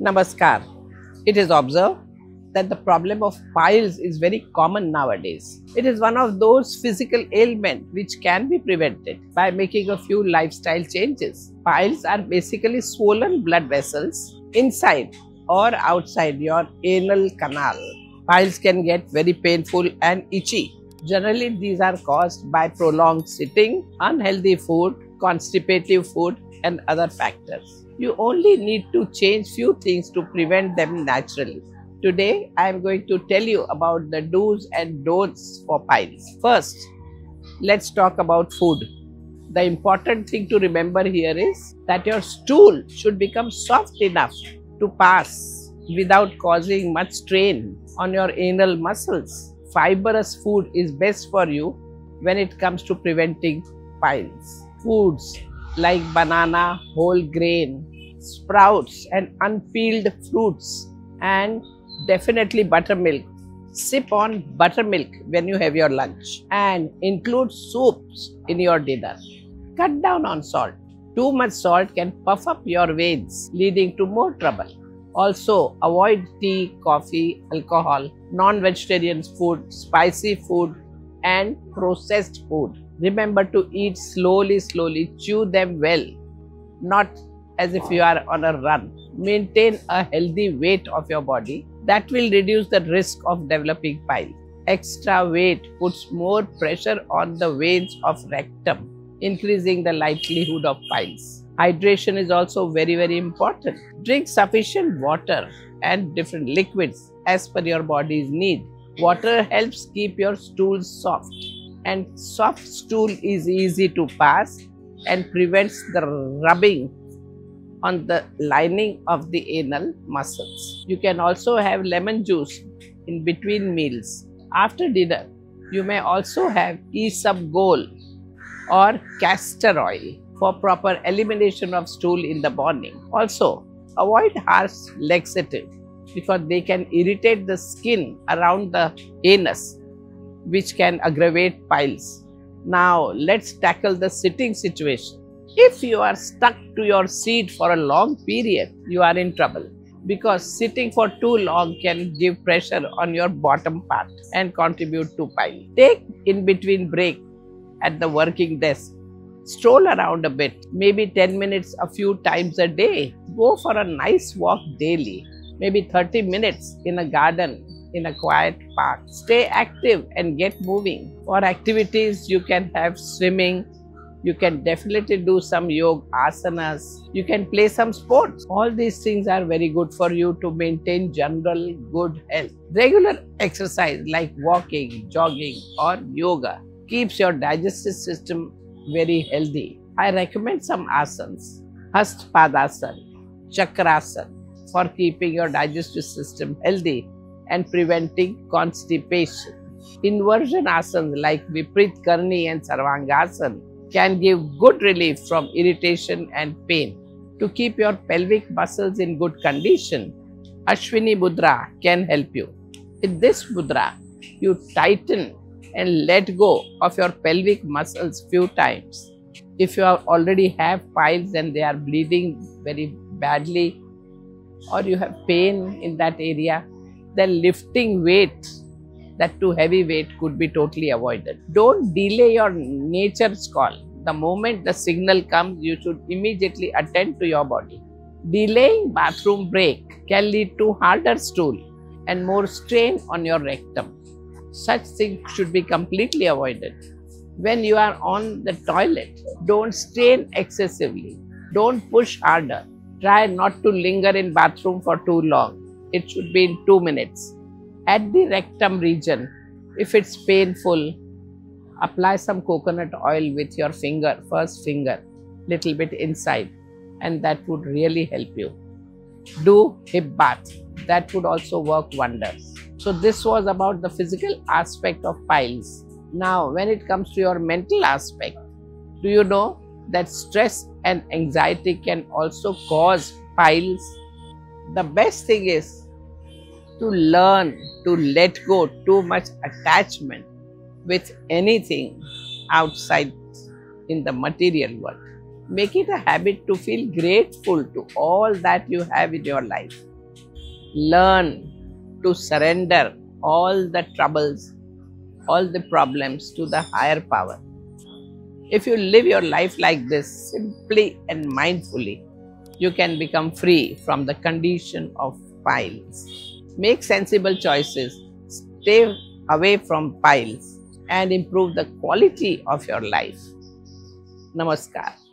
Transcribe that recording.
Namaskar. It is observed that the problem of piles is very common nowadays. It is one of those physical ailments which can be prevented by making a few lifestyle changes. Piles are basically swollen blood vessels inside or outside your anal canal. Piles can get very painful and itchy. Generally, these are caused by prolonged sitting, unhealthy food, constipative food, and other factors. You only need to change few things to prevent them naturally. Today, I am going to tell you about the do's and don'ts for piles. First, let's talk about food. The important thing to remember here is that your stool should become soft enough to pass without causing much strain on your anal muscles. Fibrous food is best for you when it comes to preventing piles. Foods like banana, whole grain, sprouts, and unpeeled fruits, and definitely buttermilk. Sip on buttermilk when you have your lunch and include soups in your dinner. Cut down on salt. Too much salt can puff up your veins, leading to more trouble. Also, avoid tea, coffee, alcohol, non vegetarian food, spicy food, and processed food. Remember to eat slowly, slowly, chew them well, not as if you are on a run. Maintain a healthy weight of your body. That will reduce the risk of developing pile. Extra weight puts more pressure on the veins of rectum, increasing the likelihood of piles. Hydration is also very, very important. Drink sufficient water and different liquids as per your body's need. Water helps keep your stools soft and soft stool is easy to pass and prevents the rubbing on the lining of the anal muscles. You can also have lemon juice in between meals. After dinner, you may also have isabgol or castor oil for proper elimination of stool in the morning. Also, avoid harsh laxative because they can irritate the skin around the anus which can aggravate piles. Now, let's tackle the sitting situation. If you are stuck to your seat for a long period, you are in trouble because sitting for too long can give pressure on your bottom part and contribute to pile. Take in between break at the working desk. Stroll around a bit, maybe 10 minutes a few times a day. Go for a nice walk daily, maybe 30 minutes in a garden in a quiet park. Stay active and get moving. For activities, you can have swimming, you can definitely do some yoga asanas, you can play some sports. All these things are very good for you to maintain general good health. Regular exercise like walking, jogging, or yoga keeps your digestive system very healthy. I recommend some asanas, Hastapadasana, Chakrasana for keeping your digestive system healthy and preventing constipation. Inversion asanas like Viparit Karani and Sarvangasana can give good relief from irritation and pain. To keep your pelvic muscles in good condition, Ashwini Mudra can help you. In this mudra, you tighten and let go of your pelvic muscles few times. If you already have piles and they are bleeding very badly or you have pain in that area, then lifting weight, that too heavy weight could be totally avoided. Don't delay your nature's call. The moment the signal comes, you should immediately attend to your body. Delaying bathroom break can lead to harder stool and more strain on your rectum. Such things should be completely avoided. When you are on the toilet, don't strain excessively. Don't push harder. Try not to linger in bathroom for too long it should be in 2 minutes. At the rectum region, if it's painful, apply some coconut oil with your finger, first finger, little bit inside, and that would really help you. Do hip bath, that would also work wonders. So, this was about the physical aspect of piles. Now, when it comes to your mental aspect, do you know that stress and anxiety can also cause piles the best thing is to learn to let go too much attachment with anything outside in the material world. Make it a habit to feel grateful to all that you have in your life. Learn to surrender all the troubles, all the problems to the higher power. If you live your life like this, simply and mindfully, you can become free from the condition of piles. Make sensible choices, stay away from piles, and improve the quality of your life. Namaskar.